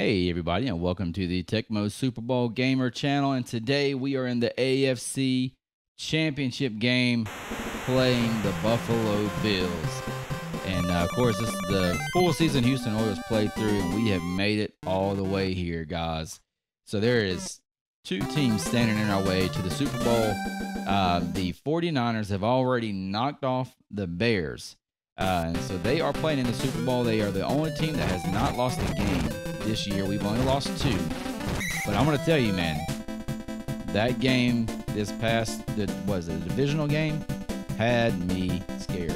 Hey, everybody, and welcome to the Tecmo Super Bowl Gamer channel. And today we are in the AFC Championship game playing the Buffalo Bills. And uh, of course, this is the full season Houston Oilers playthrough, and we have made it all the way here, guys. So there is two teams standing in our way to the Super Bowl. Uh, the 49ers have already knocked off the Bears. Uh, and so they are playing in the Super Bowl. They are the only team that has not lost a game this year. We've only lost two. But I'm going to tell you, man, that game this past, the, was it a divisional game, had me scared.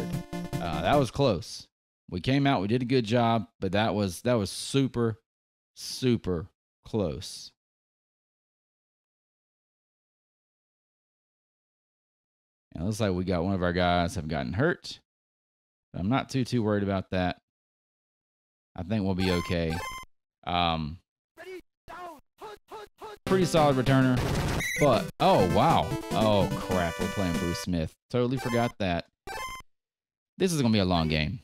Uh, that was close. We came out, we did a good job, but that was that was super, super close. And it looks like we got one of our guys have gotten hurt. But I'm not too too worried about that. I think we'll be okay. Um, pretty solid returner, but oh wow, oh crap, we're playing Bruce Smith. Totally forgot that. This is gonna be a long game.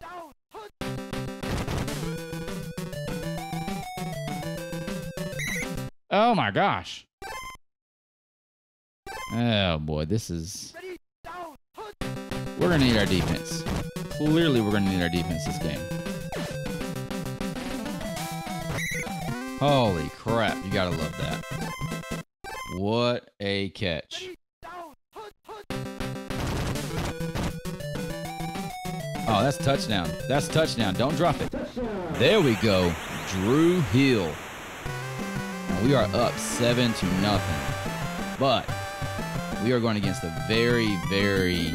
Oh my gosh. Oh boy, this is. We're gonna need our defense clearly we're going to need our defense this game. Holy crap, you gotta love that. What a catch. Oh, that's touchdown. That's touchdown. Don't drop it. There we go. Drew Hill. We are up seven to nothing. But we are going against a very, very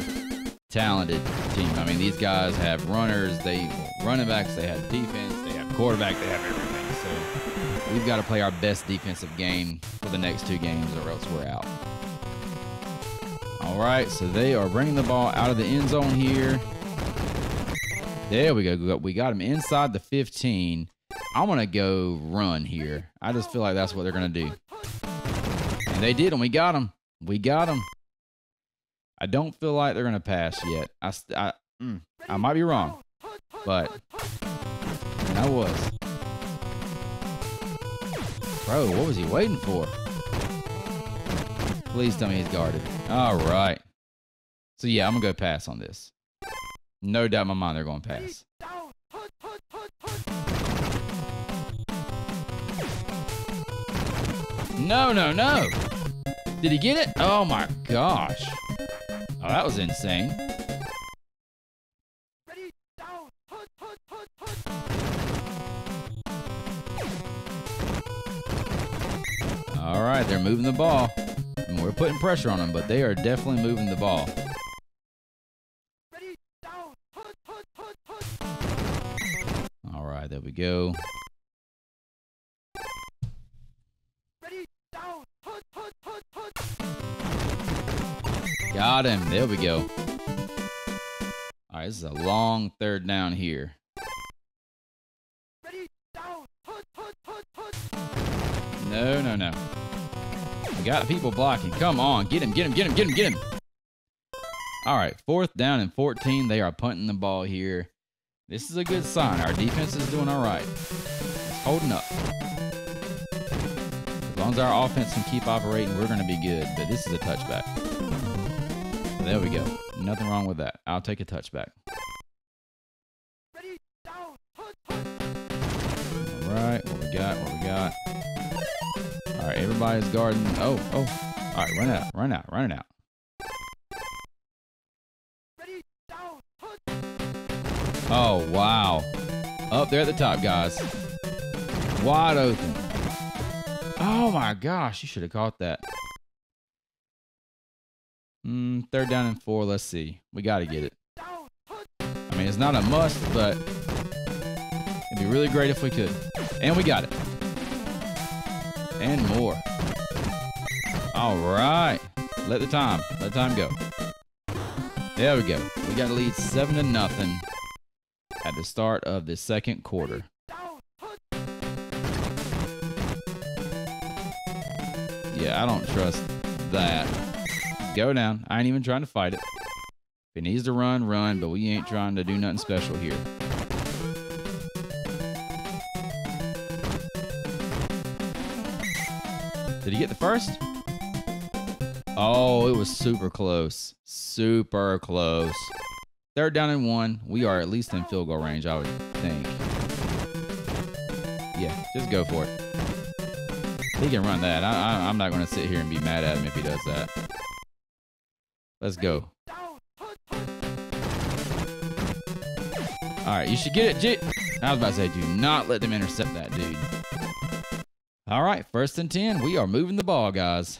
talented team. I mean, these guys have runners, they running backs, they have defense, they have quarterback, they have everything. We've got to play our best defensive game for the next two games, or else we're out. All right, so they are bringing the ball out of the end zone here. There we go. We got him inside the 15. I'm going to go run here. I just feel like that's what they're going to do. And they did, and we got him. We got him. I don't feel like they're going to pass yet. I, I, mm, I might be wrong, but I was. Bro, what was he waiting for? Please tell me he's guarded. All right. So, yeah, I'm going to go pass on this. No doubt in my mind they're going to pass. No, no, no. Did he get it? Oh, my gosh. Oh, that was insane. They're moving the ball. And we're putting pressure on them, but they are definitely moving the ball. All right, there we go. Got him. There we go. All right, this is a long third down here. No, no, no. Got people blocking. Come on. Get him, get him, get him, get him, get him. All right, fourth down and 14. They are punting the ball here. This is a good sign. Our defense is doing all right. It's holding up. As long as our offense can keep operating, we're going to be good. But this is a touchback. There we go. Nothing wrong with that. I'll take a touchback. All right, what we got? What we got? All right, everybody's guarding. Oh, oh. All right, run out, run out, run out. Oh, wow. Up there at the top, guys. Wide open. Oh my gosh, you should have caught that. Mm, third down and four. Let's see. We got to get it. I mean, it's not a must, but it'd be really great if we could. And we got it. And more. All right. Let the time. Let the time go. There we go. We got to lead seven to nothing at the start of the second quarter. Yeah, I don't trust that. Go down. I ain't even trying to fight it. If it needs to run, run, but we ain't trying to do nothing special here. Did he get the first? Oh, it was super close. Super close. Third down and one. We are at least in field goal range, I would think. Yeah, just go for it. He can run that. I, I'm not going to sit here and be mad at him if he does that. Let's go. All right, you should get it, I was about to say, do not let them intercept that dude. All right, first and 10. We are moving the ball, guys.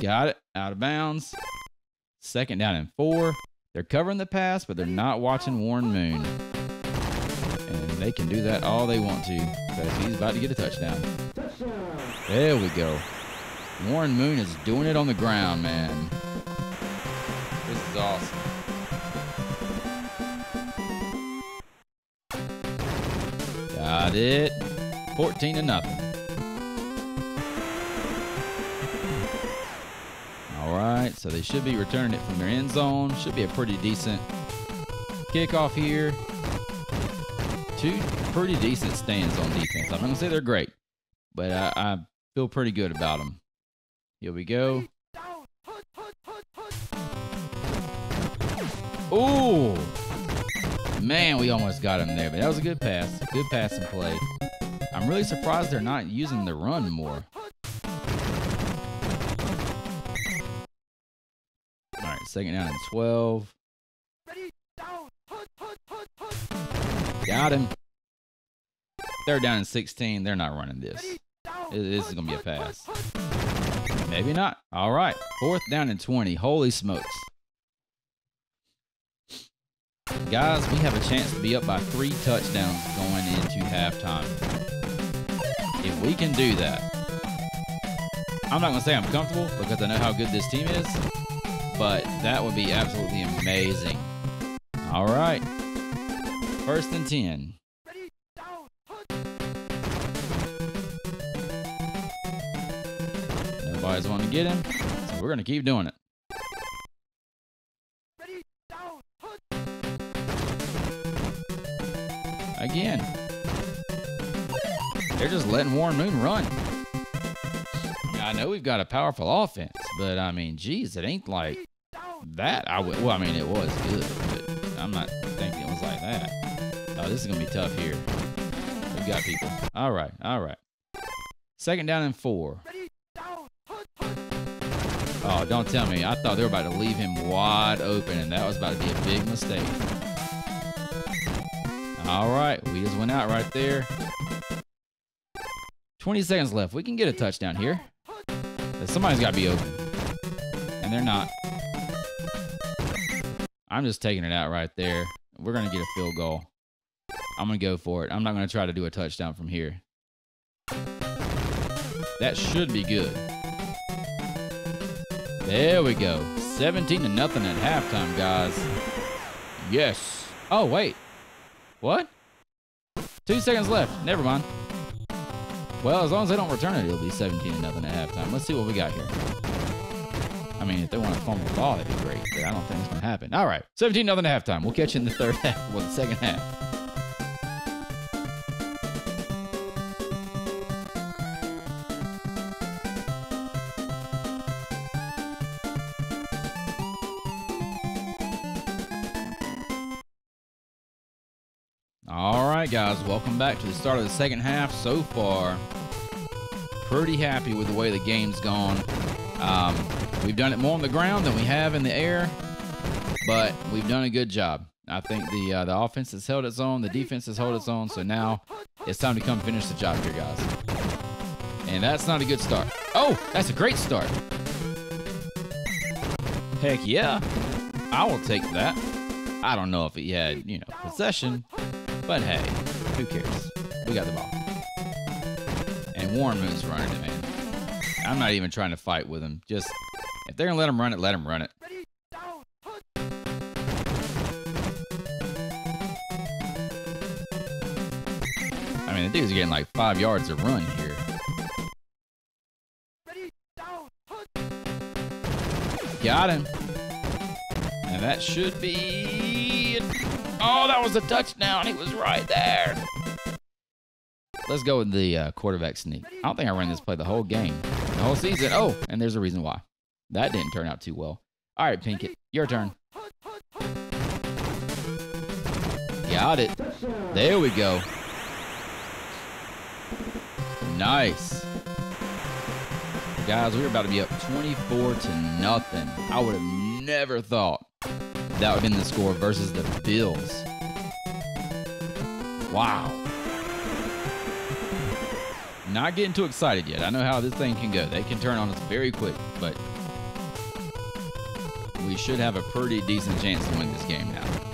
Got it. Out of bounds. Second down and four. They're covering the pass, but they're not watching Warren Moon. And they can do that all they want to because he's about to get a touchdown. There we go. Warren Moon is doing it on the ground, man. This is awesome. Got it. 14 to nothing. All right, so they should be returning it from their end zone. Should be a pretty decent kickoff here. Two pretty decent stands on defense. I'm not gonna say they're great, but I, I feel pretty good about them. Here we go. Ooh, man, we almost got him there, but that was a good pass. Good pass and play. I'm really surprised they're not using the run more. All right, second down and 12. Got him. Third down and 16. They're not running this. This is going to be a pass. Maybe not. All right. Fourth down and 20. Holy smokes. Guys, we have a chance to be up by three touchdowns going into halftime. If we can do that, I'm not going to say I'm comfortable because I know how good this team is, but that would be absolutely amazing. All right. First and 10. Nobody's want to get him, so we're going to keep doing it. Letting Warren Moon run. I know we've got a powerful offense, but I mean, geez, it ain't like that. I would, well, I mean, it was good, but I'm not thinking it was like that. Oh, this is to be tough here. We've got people. All right, all right. Second down and four. Oh, don't tell me. I thought they were about to leave him wide open, and that was about to be a big mistake. All right, we just went out right there. 20 seconds left. We can get a touchdown here. Somebody's got to be open. And they're not. I'm just taking it out right there. We're going to get a field goal. I'm going to go for it. I'm not going to try to do a touchdown from here. That should be good. There we go. 17 to nothing at halftime, guys. Yes. Oh, wait. What? Two seconds left. Never mind. Well, as long as they don't return it, it'll be 17 to nothing at halftime. Let's see what we got here. I mean, if they want to fumble the ball, that'd be great, but I don't think it's going to happen. All right, 17 nothing at halftime. We'll catch you in the third half, well, the second half. Guys, welcome back to the start of the second half. So far, pretty happy with the way the game's gone. Um, we've done it more on the ground than we have in the air, but we've done a good job. I think the uh, the offense has held its own, the defense has held its own, so now it's time to come finish the job here, guys. And that's not a good start. Oh, that's a great start. Heck yeah. I will take that. I don't know if he had, you know, possession, but hey, who cares? We got the ball. And Warren Moon's running it, man. I'm not even trying to fight with him. Just, if they're going to let him run it, let him run it. I mean, the dude's getting like five yards of run here. Got him. And that should be Oh, that was a touchdown. He was right there. Let's go with the uh, quarterback sneak. I don't think I ran this play the whole game, the whole season. Oh, and there's a reason why. That didn't turn out too well. All right, Pinkett, your turn. Got it. There we go. Nice. Guys, we are about to be up 24 to nothing. I would have never thought that would have been the score versus the Bills. Wow. Not getting too excited yet. I know how this thing can go. They can turn on us very quick, but we should have a pretty decent chance to win this game now.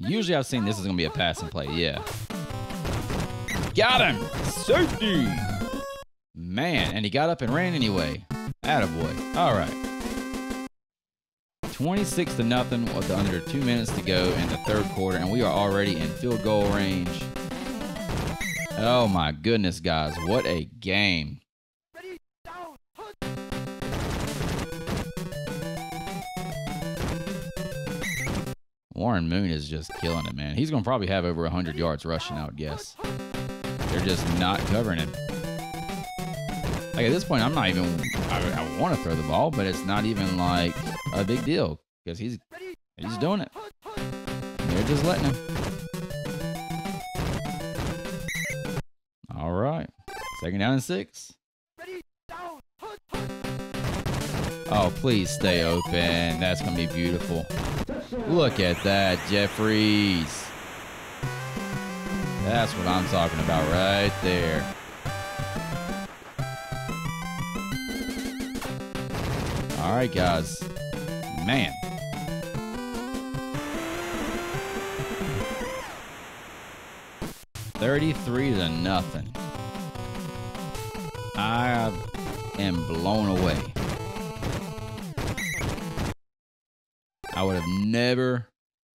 Usually I've seen this is going to be a passing play. Yeah. Got him. Safety. Man, and he got up and ran anyway. Attaboy. All right. 26 to nothing with under two minutes to go in the third quarter, and we are already in field goal range. Oh my goodness, guys. What a game. Warren Moon is just killing it, man. He's going to probably have over 100 yards rushing, I would guess. They're just not covering him. Like at this point, I'm not even. I, I want to throw the ball, but it's not even like a big deal because he's he's doing it. They're just letting him. All right, second down and six. Oh, please stay open. That's gonna be beautiful. Look at that, Jeffires. That's what I'm talking about right there. All right, guys. Man. Thirty-three to nothing. I am blown away. Never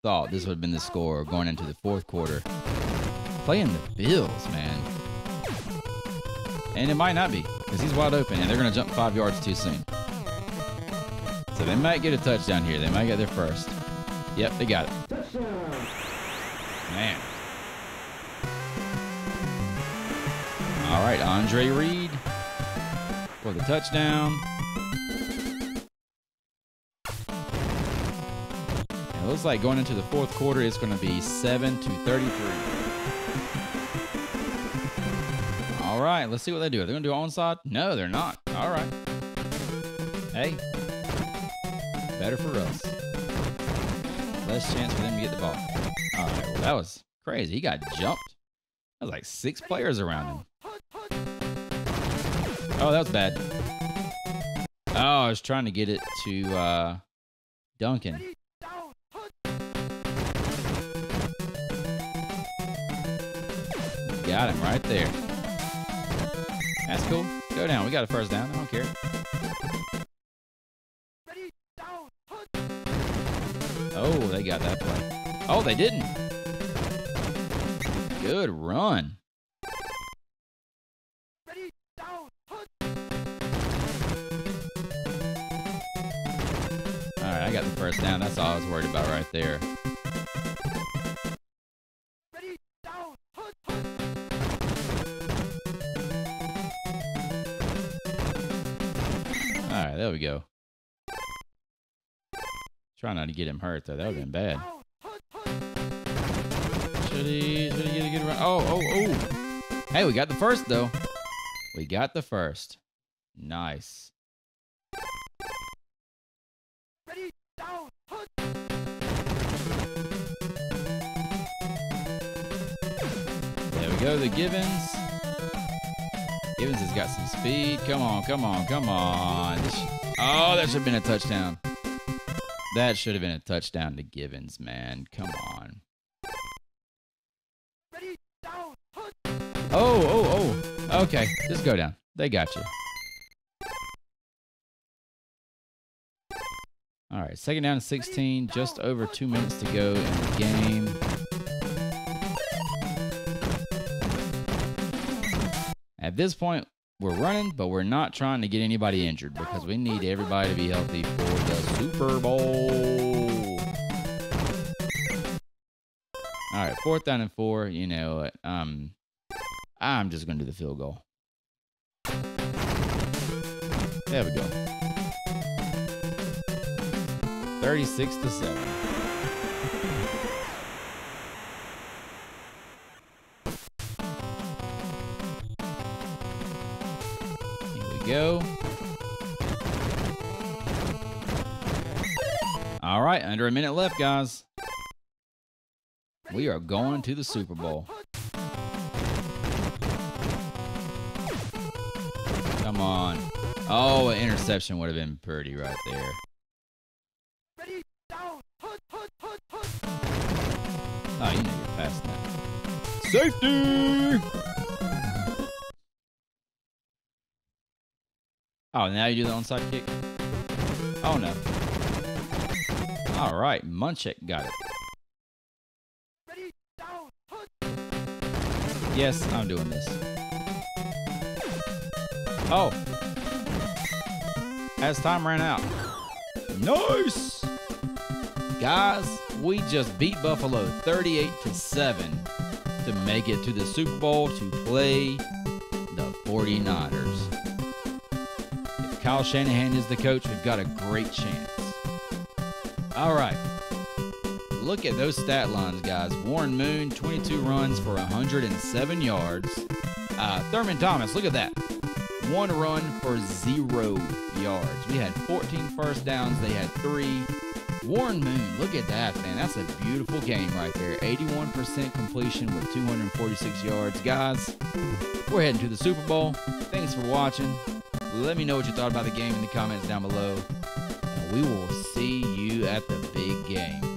thought this would have been the score going into the fourth quarter. Playing the Bills, man. And it might not be, because he's wide open, and they're going to jump five yards too soon. So they might get a touchdown here. They might get their first. Yep, they got it. Man. All right, Andre Reed for the touchdown. Looks like going into the fourth quarter, it's going to be 7 to 33. All right, let's see what they do. Are they going to do onside? No, they're not. All right. Hey, Better for us. Less chance for them to get the ball. All right, well, that was crazy. He got jumped. That was like six players around him. Oh, that was bad. Oh, I was trying to get it to uh, Duncan. Got him right there. That's cool. Go down. We got a first down. I don't care. Oh, they got that play. Oh, they didn't. Good run. All right, I got the first down. That's all I was worried about right there. Try not to get him hurt, though. That would have been bad. Should he, should he get a good run? Oh, oh, oh. Hey, we got the first, though. We got the first. Nice. There we go, the Givens. Givens has got some speed. Come on, come on, come on. Oh, that should have been a touchdown. That should have been a touchdown to Givens, man. Come on. Oh, oh, oh. Okay, just go down. They got you. All right, second down and 16. Just over two minutes to go in the game. At this point, we're running, but we're not trying to get anybody injured because we need everybody to be healthy for the Super Bowl. All right, fourth down and four. You know what? Um, I'm just gonna do the field goal. There we go. 36 to 7. Go. All right, under a minute left, guys. We are going to the Super Bowl. Come on. Oh, an interception would have been pretty right there. Oh, you know you're past that. Safety! Oh, now you do the onside kick? Oh, no. All right, Munchak got it. Yes, I'm doing this. Oh. As time ran out. Nice! Guys, we just beat Buffalo 38 to 7 to make it to the Super Bowl to play the 49ers. Kyle Shanahan is the coach, we've got a great chance. All right. Look at those stat lines, guys. Warren Moon, 22 runs for 107 yards. Uh, Thurman Thomas, look at that. One run for zero yards. We had 14 first downs. They had three. Warren Moon, look at that, man. That's a beautiful game right there. 81% completion with 246 yards. Guys, we're heading to the Super Bowl. Thanks for watching. Let me know what you thought about the game in the comments down below. And we will see you at the big game.